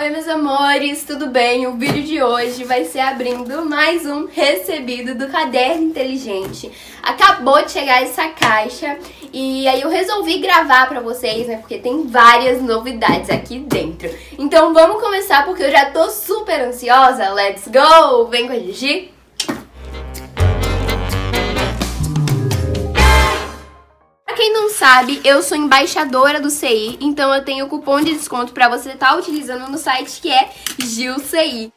Oi meus amores, tudo bem? O vídeo de hoje vai ser abrindo mais um recebido do Caderno Inteligente. Acabou de chegar essa caixa e aí eu resolvi gravar pra vocês, né? Porque tem várias novidades aqui dentro. Então vamos começar porque eu já tô super ansiosa. Let's go! Vem com a Gigi! Quem não sabe, eu sou embaixadora do CI, então eu tenho cupom de desconto para você estar tá utilizando no site que é GilCI.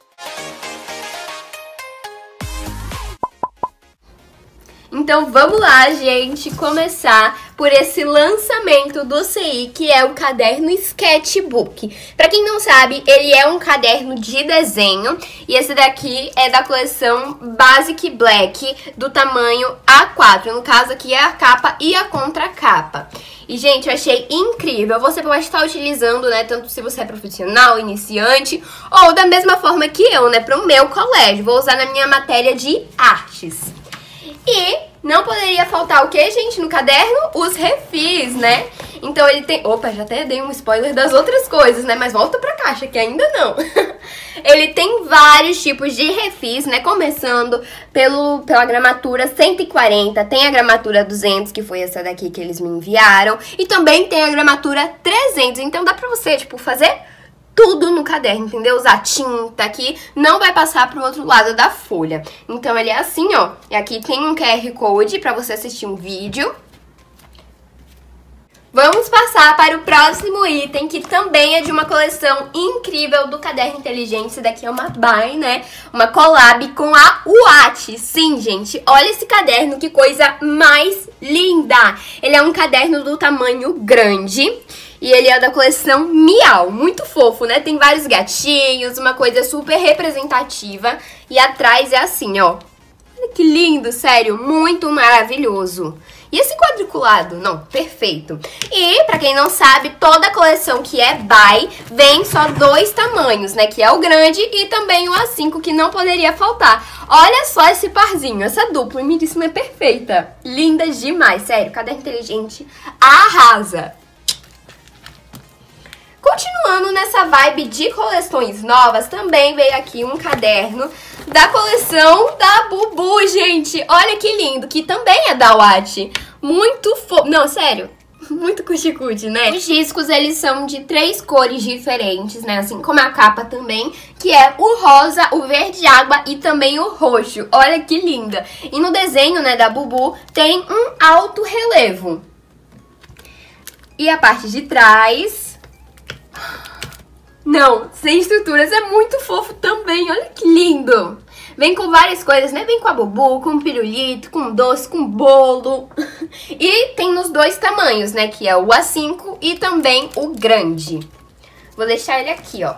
Então vamos lá, gente, começar por esse lançamento do CI, que é o caderno Sketchbook. Para quem não sabe, ele é um caderno de desenho e esse daqui é da coleção Basic Black do tamanho A4. No caso aqui é a capa e a contracapa. E, gente, eu achei incrível. Você pode estar utilizando, né, tanto se você é profissional, iniciante, ou da mesma forma que eu, né, para o meu colégio. Vou usar na minha matéria de artes. E não poderia faltar o que, gente, no caderno? Os refis, né? Então ele tem... Opa, já até dei um spoiler das outras coisas, né? Mas volta pra caixa, que ainda não. ele tem vários tipos de refis, né? Começando pelo, pela gramatura 140, tem a gramatura 200, que foi essa daqui que eles me enviaram. E também tem a gramatura 300, então dá pra você, tipo, fazer tudo no caderno, entendeu? Usar tinta aqui, não vai passar pro outro lado da folha. Então ele é assim, ó. E aqui tem um QR Code pra você assistir um vídeo. Vamos passar para o próximo item, que também é de uma coleção incrível do Caderno Inteligente. Esse daqui é uma buy, né? Uma collab com a UAT. Sim, gente, olha esse caderno, que coisa mais linda! Ele é um caderno do tamanho grande. E ele é da coleção Miau, muito fofo, né? Tem vários gatinhos, uma coisa super representativa. E atrás é assim, ó. Olha que lindo, sério, muito maravilhoso. E esse quadriculado? Não, perfeito. E, pra quem não sabe, toda a coleção que é by vem só dois tamanhos, né? Que é o grande e também o A5, que não poderia faltar. Olha só esse parzinho, essa dupla miríssima é perfeita. Linda demais, sério, caderno inteligente arrasa. Continuando nessa vibe de coleções novas, também veio aqui um caderno da coleção da Bubu, gente. Olha que lindo, que também é da Watt. Muito fofo. Não, sério, muito cuticute, né? Os discos, eles são de três cores diferentes, né? Assim como a capa também, que é o rosa, o verde água e também o roxo. Olha que linda. E no desenho, né, da Bubu, tem um alto relevo. E a parte de trás não, sem estruturas é muito fofo também, olha que lindo. Vem com várias coisas, né? Vem com a bobu, com pirulito, com doce, com bolo. E tem nos dois tamanhos, né? Que é o A5 e também o grande. Vou deixar ele aqui, ó. O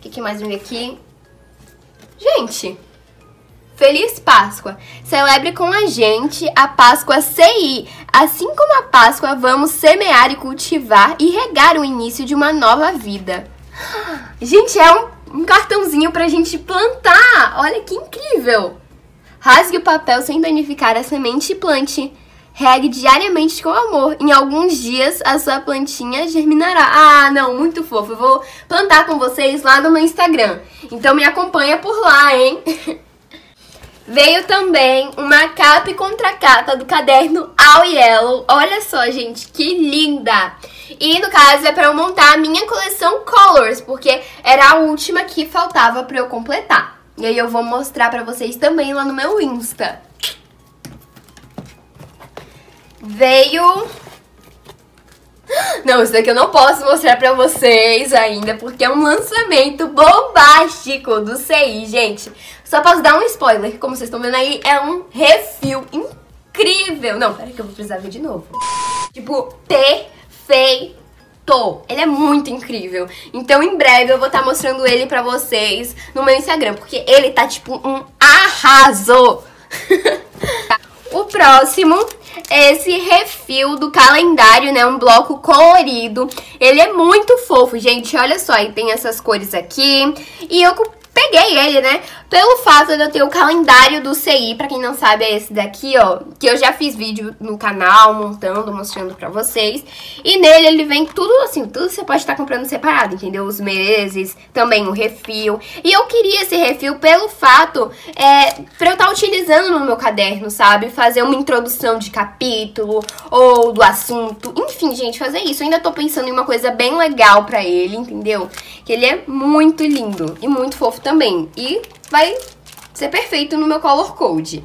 que, que mais vem aqui? Gente, Feliz Páscoa! Celebre com a gente a Páscoa CI. Assim como a Páscoa, vamos semear e cultivar e regar o início de uma nova vida. Gente, é um, um cartãozinho pra gente plantar! Olha que incrível! Rasgue o papel sem danificar a semente e plante. Regue diariamente com amor. Em alguns dias a sua plantinha germinará. Ah, não, muito fofo. Eu vou plantar com vocês lá no meu Instagram. Então me acompanha por lá, hein? Veio também uma capa e contracapa do caderno All Yellow. Olha só, gente, que linda! E no caso é para eu montar a minha coleção Colors, porque era a última que faltava para eu completar. E aí eu vou mostrar para vocês também lá no meu Insta. Veio não, isso daqui eu não posso mostrar pra vocês ainda, porque é um lançamento bombástico do CI, gente. Só posso dar um spoiler, como vocês estão vendo aí, é um refil incrível. Não, peraí que eu vou precisar ver de novo. Tipo, perfeito. Ele é muito incrível. Então, em breve, eu vou estar tá mostrando ele pra vocês no meu Instagram, porque ele tá, tipo, um arraso. o próximo esse refil do calendário, né? Um bloco colorido. Ele é muito fofo, gente. Olha só, e tem essas cores aqui. E eu peguei ele, né? Pelo fato de eu ter o calendário do CI, pra quem não sabe, é esse daqui, ó. Que eu já fiz vídeo no canal, montando, mostrando pra vocês. E nele ele vem tudo assim, tudo você pode estar comprando separado, entendeu? Os meses, também o refil. E eu queria esse refil pelo fato é, pra eu estar utilizando no meu caderno, sabe? Fazer uma introdução de capítulo ou do assunto. Enfim, gente, fazer isso. Eu ainda tô pensando em uma coisa bem legal pra ele, entendeu? Que ele é muito lindo e muito fofo também. E vai ser perfeito no meu color code.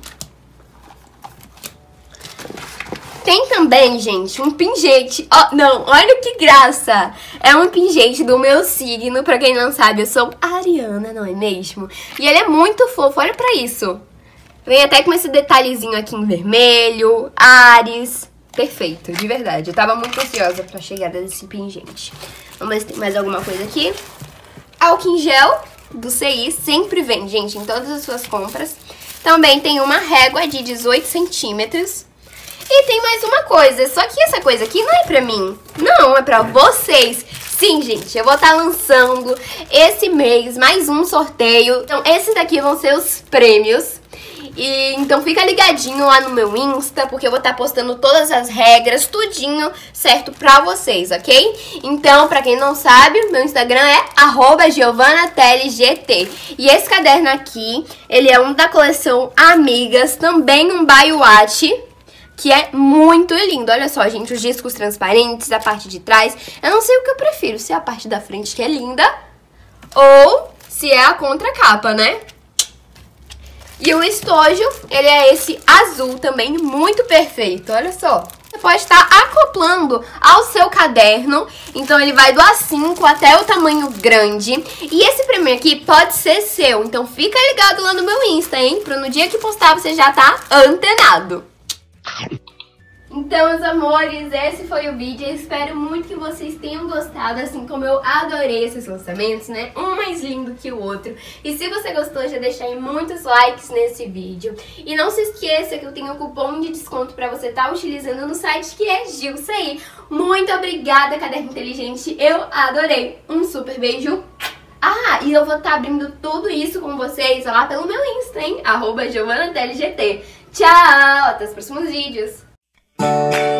Tem também, gente, um pingente. Oh, não, olha que graça! É um pingente do meu signo. Pra quem não sabe, eu sou ariana, não é mesmo? E ele é muito fofo, olha pra isso. Vem até com esse detalhezinho aqui em vermelho, Ares. Perfeito, de verdade. Eu tava muito ansiosa pra chegada desse pingente. Vamos ver se tem mais alguma coisa aqui. Em gel do CI sempre vem, gente, em todas as suas compras. Também tem uma régua de 18 centímetros. E tem mais uma coisa, só que essa coisa aqui não é pra mim, não, é pra vocês. Sim, gente, eu vou estar tá lançando esse mês mais um sorteio. Então, esses daqui vão ser os prêmios e então fica ligadinho lá no meu Insta, porque eu vou estar tá postando todas as regras, tudinho certo pra vocês, ok? Então, pra quem não sabe, meu Instagram é giovanatelgt. E esse caderno aqui, ele é um da coleção Amigas, também um by que é muito lindo. Olha só, gente, os discos transparentes, a parte de trás. Eu não sei o que eu prefiro, se é a parte da frente que é linda ou se é a contracapa, né? E o estojo, ele é esse azul também, muito perfeito, olha só. Você pode estar acoplando ao seu caderno, então ele vai do A5 até o tamanho grande. E esse prêmio aqui pode ser seu, então fica ligado lá no meu Insta, hein? Pra no dia que postar você já tá antenado. Então, meus amores, esse foi o vídeo. Eu espero muito que vocês tenham gostado, assim como eu adorei esses lançamentos, né? Um mais lindo que o outro. E se você gostou, já deixa aí muitos likes nesse vídeo. E não se esqueça que eu tenho um cupom de desconto pra você estar tá utilizando no site que é Gilsaí. Muito obrigada, Caderno Inteligente. Eu adorei. Um super beijo. Ah, e eu vou estar tá abrindo tudo isso com vocês lá pelo meu Insta, hein? Arroba Tchau! Até os próximos vídeos. Música